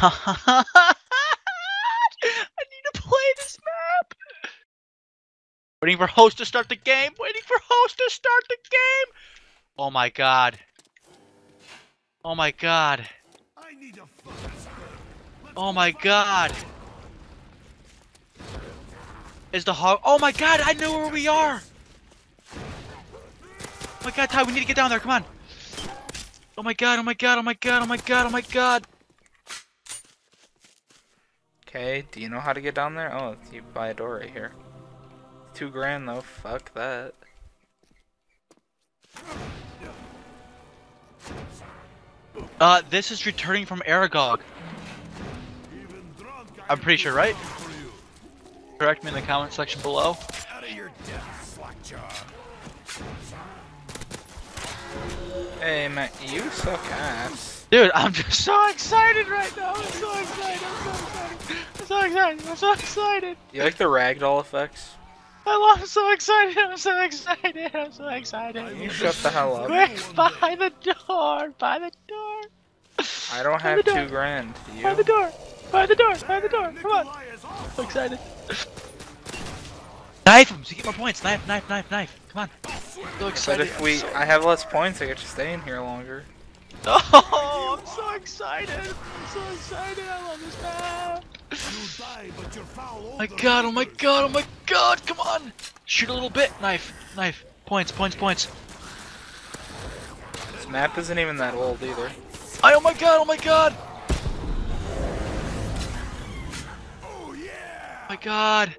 I need to play this map. Waiting for host to start the game. Waiting for host to start the game. Oh my god. Oh my god. Oh my god. Is the hog? Oh my god! I know where we are. Oh my god, Ty, we need to get down there. Come on. Oh my god! Oh my god! Oh my god! Oh my god! Oh my god! Okay, do you know how to get down there? Oh, you buy a door right here. Two grand though, fuck that. Uh, this is returning from Aragog. I'm pretty sure, right? Correct me in the comment section below. Hey man, you suck ass. Dude, I'm just so excited right now. I'm so excited. I'm so excited. I'm so excited. I'm so excited. You like the ragdoll effects? I love, I'm so excited. I'm so excited. I'm so excited. You shut the hell up. Quick, by the door. By the door. I don't have two grand. Do By the door. By the door. By the door. Come on. So excited. Knife him to get more points. Knife, knife, knife, knife. Come on. So excited! But excited. if we, I have less points, I get to stay in here longer. Oh, I'm so excited. I'm so excited. I love this map. My oh god, oh my god, oh my god, come on! Shoot a little bit, knife, knife, points, points, points. This map isn't even that old either. I, oh my god, oh my god! Oh my god!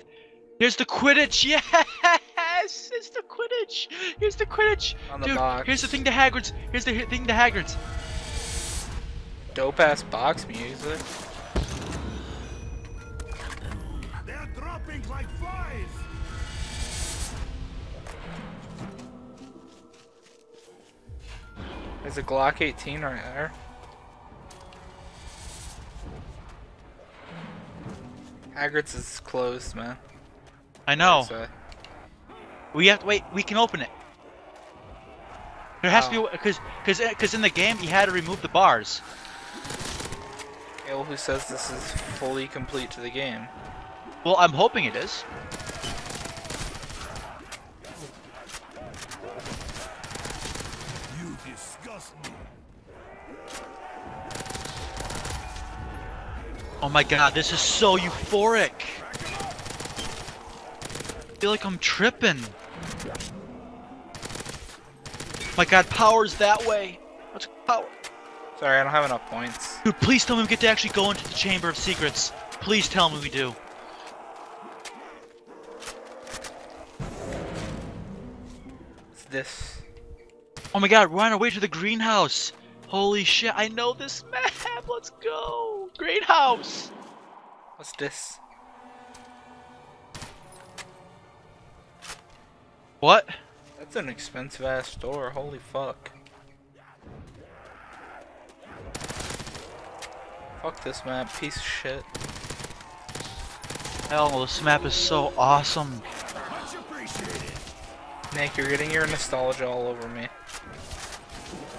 Here's the Quidditch, yes! It's the Quidditch! Here's the Quidditch! On the Dude, box. here's the thing to Hagrid's, here's the thing to Hagrid's. Dope ass box music. There's a Glock 18 right there. Hagrid's is closed, man. I know. So, We have to wait. We can open it. There has to be oh. because because because in the game you had to remove the bars. yeah, well, who says this is fully complete to the game? Well, I'm hoping it is. You disgust me. Oh my god, this is so euphoric. I feel like I'm tripping. My god, power's that way. Let's power. Sorry, I don't have enough points. Dude, please tell me we get to actually go into the Chamber of Secrets. Please tell me we do. What's this? Oh my god, we're on our way to the greenhouse. Holy shit, I know this map. Let's go. Greenhouse. What's this? What? That's an expensive ass store. Holy fuck. Fuck this map, piece of shit. Hell this map is so awesome. Much appreciated. Nick, you're getting your nostalgia all over me.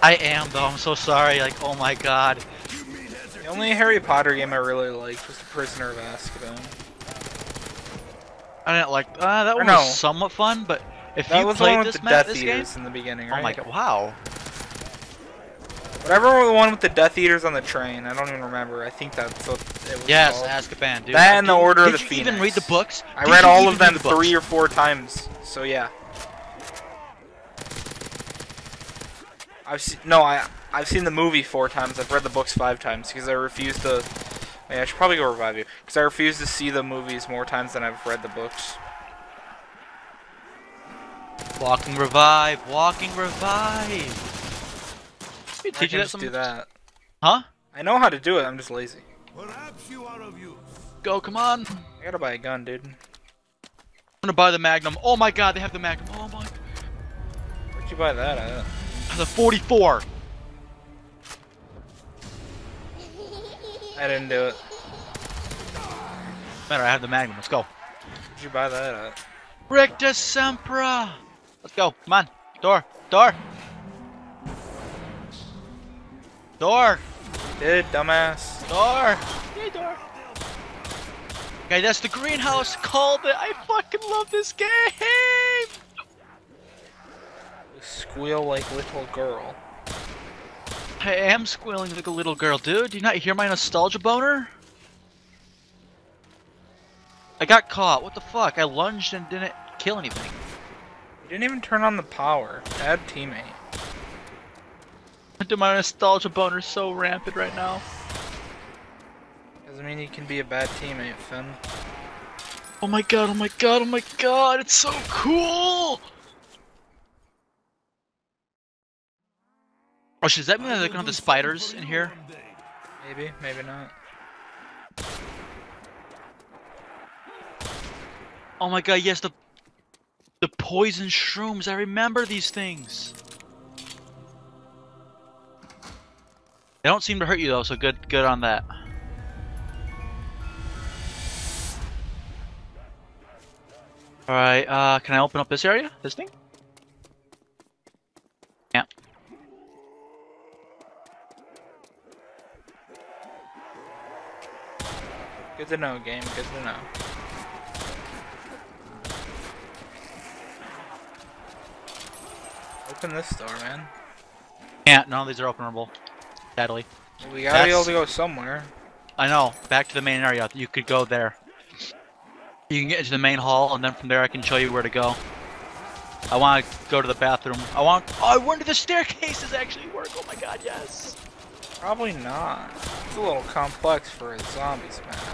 I am though, I'm so sorry, like, oh my god. You mean as The only Harry Potter game I really liked was The Prisoner of Azkaban. I didn't like, uh, that one no. was somewhat fun, but if That you was the one played with this the map, Death this game, Eaters in the beginning, right? oh my god, wow. Whatever the one with the Death Eaters on the train, I don't even remember. I think that's what it was Yes, called. Azkaban, dude. That and the Did- Order of did the you even read the Phoenix. books? I Did read all of them the three or four times, so yeah. I've seen no, I I've seen the movie four times. I've read the books five times because I refuse to. Yeah, I should probably go revive you because I refuse to see the movies more times than I've read the books. Walking revive, walking revive. We I teach can you that just some... do that. Huh? I know how to do it. I'm just lazy. Perhaps you are of use. Go, come on. I gotta buy a gun, dude. I'm gonna buy the Magnum. Oh my god, they have the Magnum. Oh my. Where'd you buy that at? The 44. I didn't do it. Matter, I have the Magnum. Let's go. Where'd you buy that at? Rictusempra. Let's go. Come on. Door. Door. Door. Did it, dumbass. Door! Yay, door! Okay, that's the greenhouse. Called it. I fucking love this game! Squeal like little girl. I am squealing like a little girl, dude. Do you not hear my nostalgia boner? I got caught. What the fuck? I lunged and didn't kill anything. You didn't even turn on the power. Bad teammate. Dude, my nostalgia boner's so rampant right now. Doesn't mean you can be a bad teammate, Finn. Oh my god, oh my god, oh my god, it's so cool! Oh, does that mean that they're gonna have the spiders in here? Maybe, maybe not. Oh my god, yes, the the poison shrooms. I remember these things. They don't seem to hurt you though, so good good on that. Alright, uh, can I open up this area? This thing? To know, game. Good to know. Open this door, man. Can't. None of these are openable. Sadly. We gotta be able to go somewhere. I know. Back to the main area. You could go there. You can get into the main hall, and then from there I can show you where to go. I want to go to the bathroom. I want. Oh, I wonder if the staircases actually work. Oh my god, yes. Probably not. It's a little complex for a zombies map.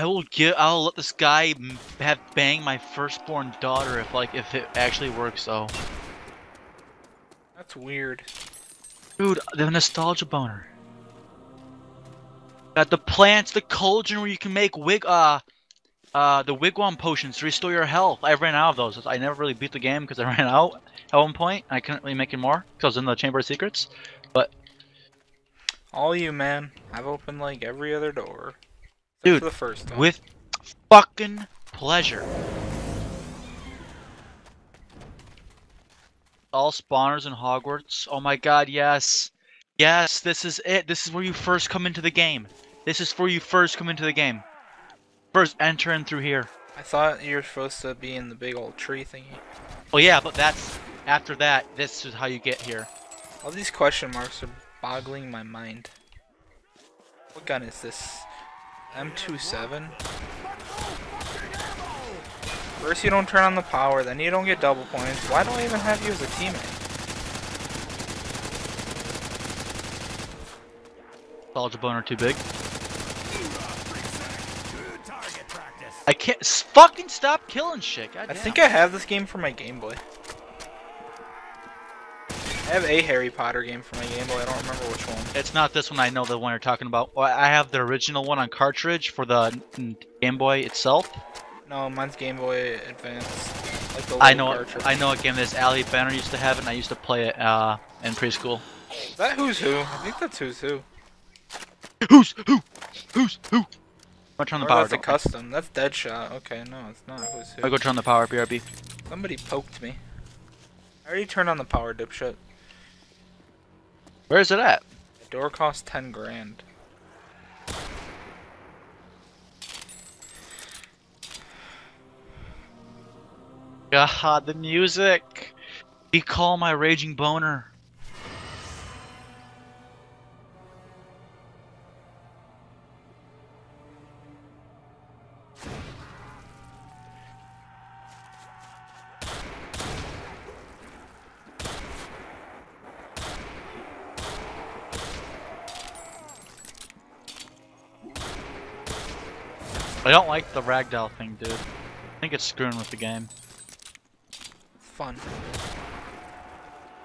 I will give. I'll let this guy have bang my firstborn daughter if like if it actually works though. That's weird. Dude, the nostalgia boner. Got the plants, the cauldron where you can make wig uh uh the wigwam potions to restore your health. I ran out of those. I never really beat the game because I ran out at one point. I couldn't really make any more because I was in the Chamber of Secrets. But all you, man. I've opened like every other door. Dude, for the first one. With fucking pleasure. All spawners in Hogwarts. Oh my god, yes. Yes, this is it. This is where you first come into the game. This is where you first come into the game. First enter in through here. I thought you were supposed to be in the big old tree thingy. Oh yeah, but that's after that. This is how you get here. All these question marks are boggling my mind. What gun is this? M27? First you don't turn on the power, then you don't get double points. Why do I even have you as a teammate? Soldier boner too big. Good target practice. I can't s- fucking stop killing shit. God I damn. think I have this game for my Game Boy. I have a Harry Potter game for my Game Boy, I don't remember which one. It's not this one. I know the one you're talking about. I have the original one on cartridge for the Game Boy itself. No, mine's Game Boy Advance. Like the I know. cartridge. I know a game this Ali Banner used to have it, and I used to play it uh, in preschool. Is that Who's Who? I think that's Who's Who. Who's who? Who's who? I turn the Or power. that's a custom. That's Deadshot. Okay, no, it's not Who's Who. I go turn the power. BRB. Somebody poked me. I already turned on the power, dipshit. Where is it at? The door costs 10 grand. God, the music. Be call my raging boner. I don't like the ragdoll thing, dude. I think it's screwing with the game. Fun.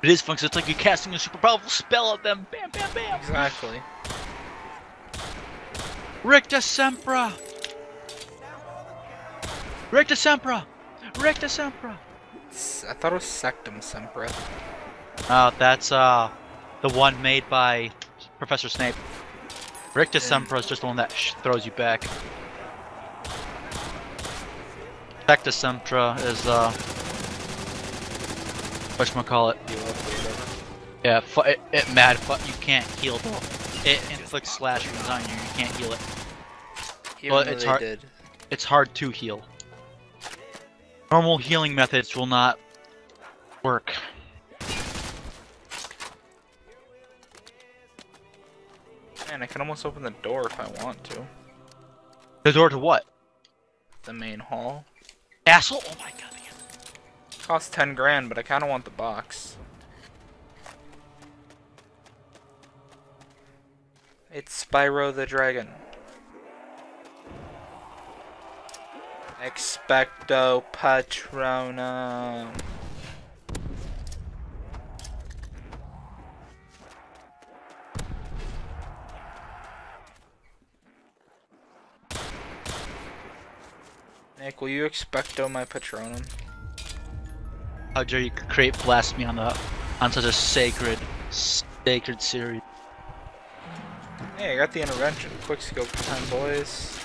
It is fun 'cause it's like you're casting a super powerful spell at them. Bam, bam, bam. Exactly. Rictusempra! Ricta Sempra! Rictusempra! I thought it was Sectumsempra. Oh, that's uh the one made by Professor Snape. Rictusempra is just the one that sh throws you back. Sectumsempra is uh, whatchamacallit. Heal up or whatever. Yeah, fu- it, it mad fu- you can't heal though. It inflicts slash wounds on you, you can't heal it. Even Well, it's hard- did. It's hard to heal. Normal healing methods will not work. Man, I can almost open the door if I want to. The door to what? The main hall. Castle? Oh my god. Costs 10 grand, but I kind of want the box. It's Spyro the Dragon. Expecto Patronum. Nick, will you expecto my Patronum? How dare you create blasphemy on the on such a sacred, sacred series? Hey, I got the intervention. Quick scope time, boys.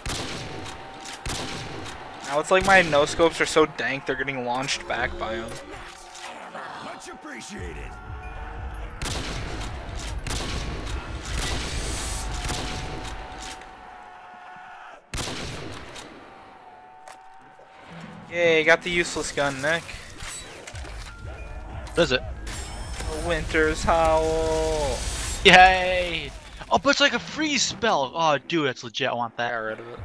Now it's like my no scopes are so dank they're getting launched back by them. Much appreciated. Yay, got the useless gun, Nick. What is it? The Winter's Howl. Yay! Oh, but it's like a freeze spell. Oh, dude, that's legit. I want I got rid of it.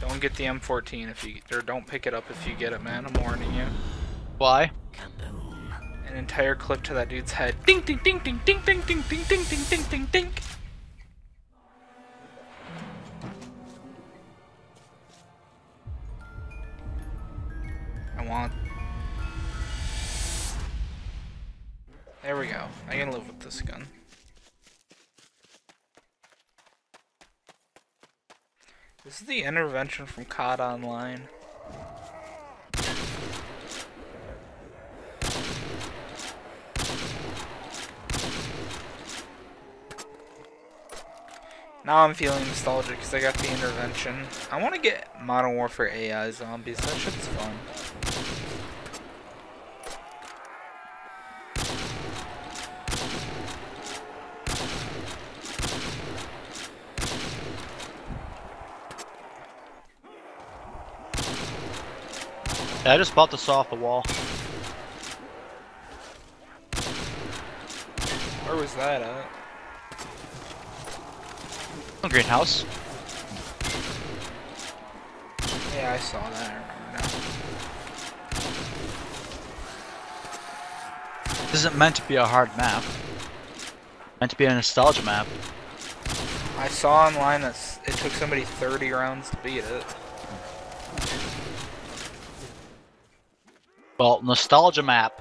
Don't get the M14 if you, or don't pick it up if you get it, man. I'm warning you. Why? An entire clip to that dude's head. Ding, ding, ding, ding, ding, ding, ding, ding, ding, ding, ding, ding, I want. There we go. I can live with this gun. This is the intervention from COD Online. Now I'm feeling nostalgic because I got the intervention. I want to get Modern Warfare AI zombies. That shit's fun. Yeah, I just bought this off the wall. Where was that at? Greenhouse. Yeah, I saw that. I this isn't meant to be a hard map. Meant to be a nostalgia map. I saw online that it took somebody 30 rounds to beat it. Well, nostalgia map.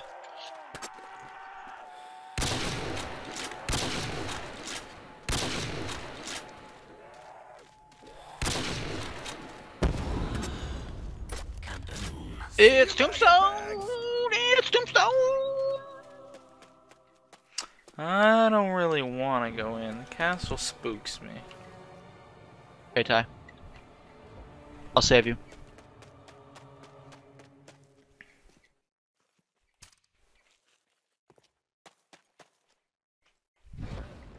It's Tombstone! It's Tombstone! I don't really want to go in. The castle spooks me. Okay, Ty. I'll save you.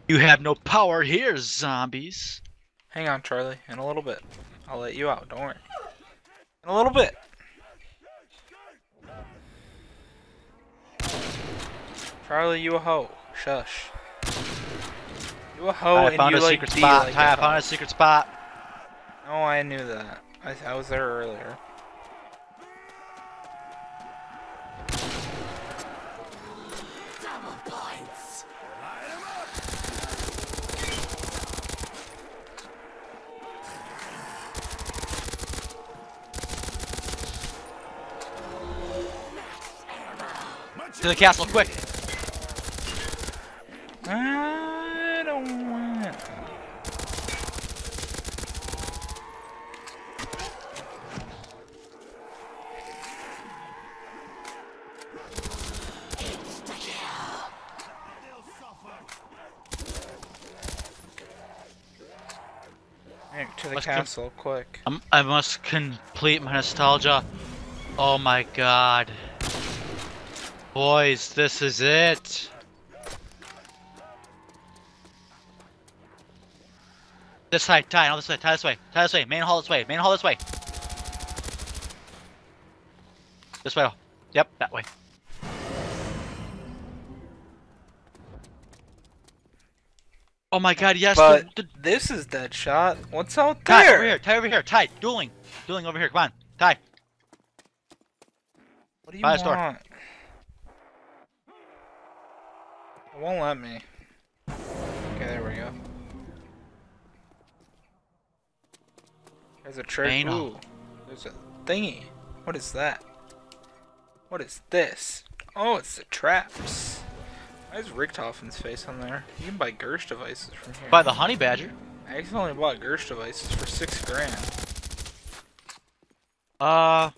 You have no power here, zombies. Hang on, Charlie. In a little bit. I'll let you out. Don't worry. In a little bit. Charlie, you a hoe. Shush. You a hoe I Oh, and found you a like secret D spot. like Ty, I a found hoe. a secret spot. No, I knew that. I, I was there earlier. To the castle, quick! I don't want. To the castle, quick. I'm, I must complete my nostalgia. Oh my god. Boys, this is it. This side, Ty, no, this way, Ty this way, Ty this way, main hall this way, main hall this way. This way, yep, that way. Oh my god, yes, But the, the, this is Deadshot. What's out Ty there? over here, Ty over here, Ty, dueling, dueling over here, come on, Ty. What do you store. want? It won't let me. Okay, there we go. There's a trick. Ooh, there's a thingy. What is that? What is this? Oh, it's the traps. Why is Richtofen's face on there? You can buy Gersh devices from here. By the honey badger. I accidentally bought Gersh devices for six grand. Uh,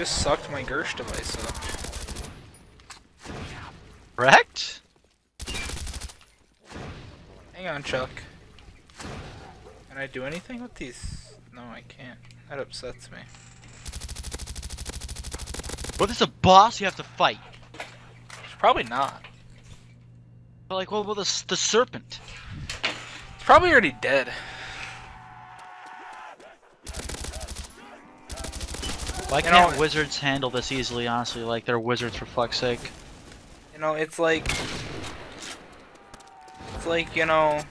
just sucked my Gersh device up. correct? Hang on, Chuck. Can I do anything with these? No, I can't. That upsets me. Well, there's a boss you have to fight. It's probably not. But like, what about the, the serpent? It's probably already dead. Why You can't know- wizards handle this easily, honestly? Like, they're wizards for fuck's sake. You know, it's like... It's like, you know...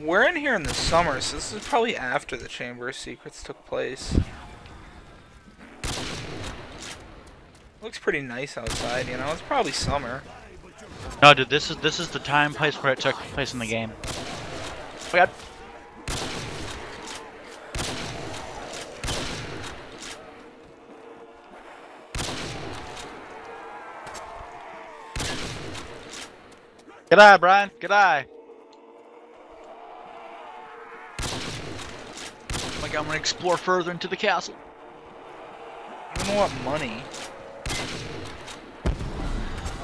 We're in here in the summer, so this is probably after the Chamber of Secrets took place. Looks pretty nice outside, you know? It's probably summer. No, dude, this is this is the time place where it took place in the game. Oh my Good eye, Brian. Good eye. Oh my god, I'm gonna explore further into the castle. I don't know what money.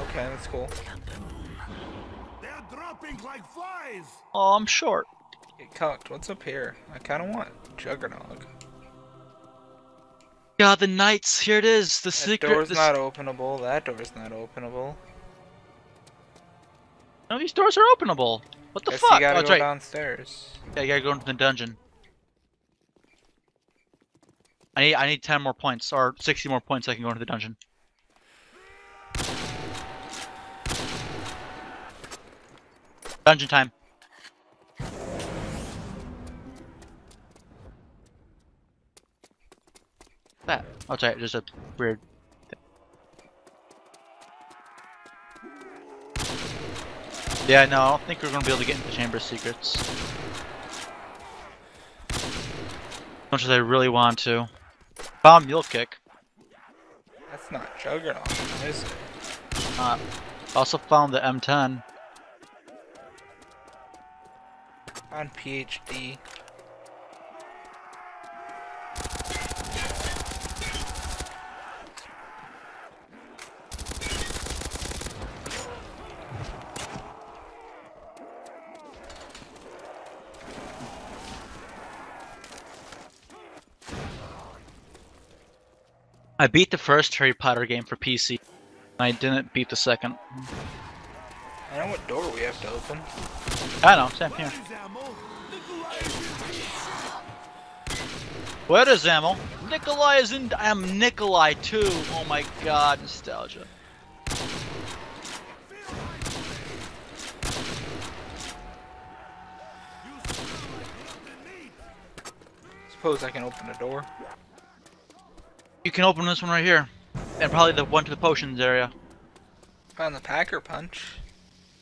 Okay, that's cool. They're dropping like flies. Oh, I'm short. Get cucked. What's up here? I kind of want Juggernog. God, the knights. Here it is. The That secret. door's the not openable. That door's not openable. No, these doors are openable. What the Guess fuck? you gotta oh, go right. downstairs. Yeah, you gotta go into the dungeon. I need I need ten more points or sixty more points. So I can go into the dungeon. Dungeon time. That. Oh, sorry. There's a weird. Yeah, no, I don't think we're gonna be able to get into the Chamber of Secrets. As much as I really want to. Bomb Mule Kick. That's not Juggernog, is it? Uh, also found the M10. On PhD. I beat the first Harry Potter game for PC. I didn't beat the second. I know what door we have to open. I know, same here. Where is ammo? Nikolai is in. I'm Nikolai too. Oh my god, nostalgia. Suppose I can open the door. You can open this one right here, and probably the one to the potions area. Found the Pack-a-Punch.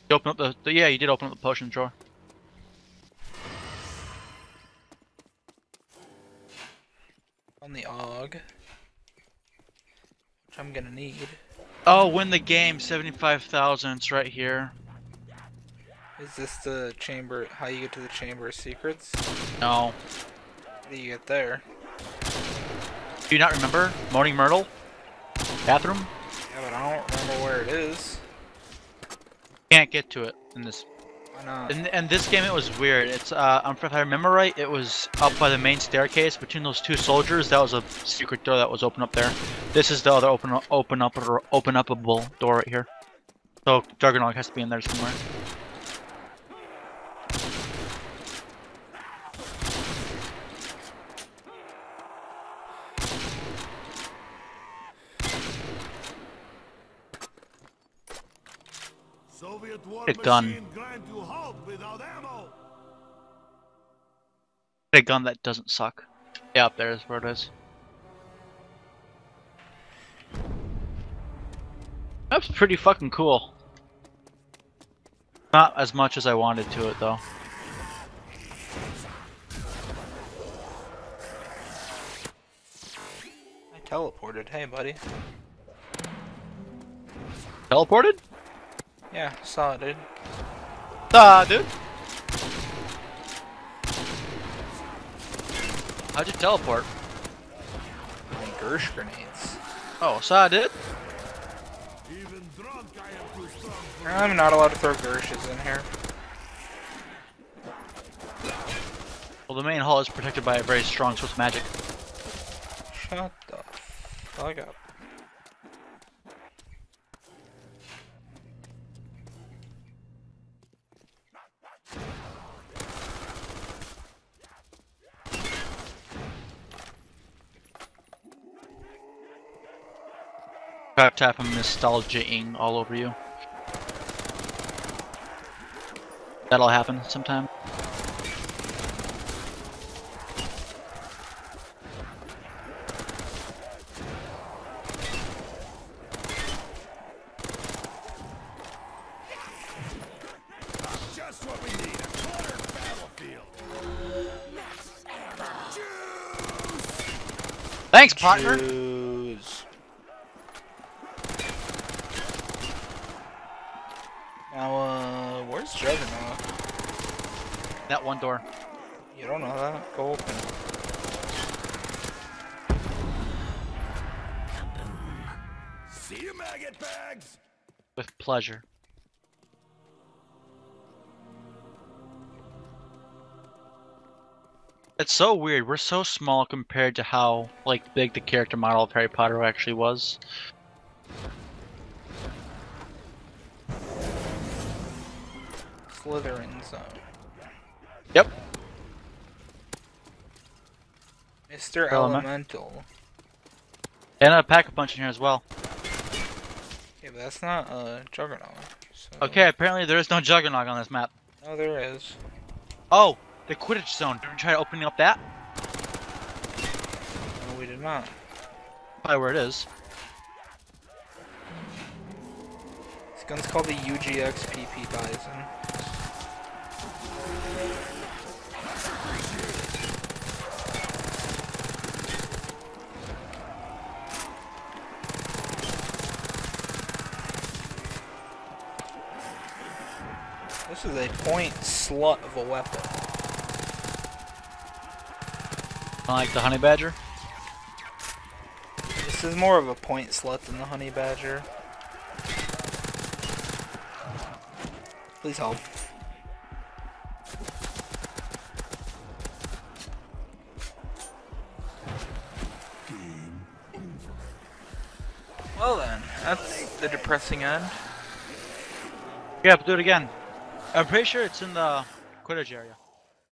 You open up the, the yeah, you did open up the potion drawer. On the AUG. Which I'm gonna need. Oh, win the game, seventy-five thousand. It's right here. Is this the chamber, how you get to the Chamber of Secrets? No, How do you get there? Do you not remember Moaning Myrtle? Bathroom? Yeah, but I don't remember where it is. Can't get to it in this. Why not? In, in this game, it was weird. It's uh, if I remember right, it was up by the main staircase between those two soldiers. That was a secret door that was open up there. This is the other open open up or open upable door right here. So Juggernog has to be in there somewhere. Without ammo. A gun that doesn't suck. Yeah, up there is where it is. That's pretty fucking cool. Not as much as I wanted to it though. I teleported. Hey, buddy. Teleported? Yeah, saw it, dude. Ah, dude. How'd you teleport? And Gersh grenades. Oh, saw dude. Even drunk, I am too strong for I'm not allowed to throw Gershes in here. Well, the main hall is protected by a very strong source of magic. Shut the fuck up. Tap tap him nostalgia-ing all over you. That'll happen sometime. just what we need. A cluttered battlefield. Thanks, partner. It's so weird. We're so small compared to how like big the character model of Harry Potter actually was. Slytherin zone. Yep. Mr. Element. Elemental. And a pack a punch in here as well. Yeah, but that's not uh, Juggernog. So... Okay, apparently there is no Juggernog on this map. No, there is. Oh, the Quidditch zone. Did we try opening up that? No, we did not. Probably where it is. This gun's called the UGX PP Bison. This is a point slut of a weapon. Like the Honey Badger. This is more of a point slut than the honey badger. Please help. Well then, that's the depressing end. Yeah, but do it again. I'm pretty sure it's in the Quidditch area.